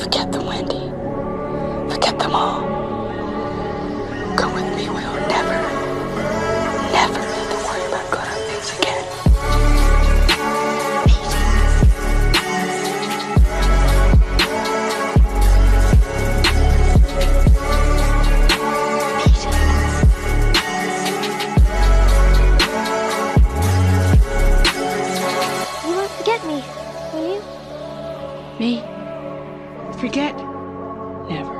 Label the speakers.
Speaker 1: Forget the Wendy. Forget them all. Come with me, we'll never, never have to worry about good old things again.
Speaker 2: You won't forget me, will you?
Speaker 1: Me? Forget? Never.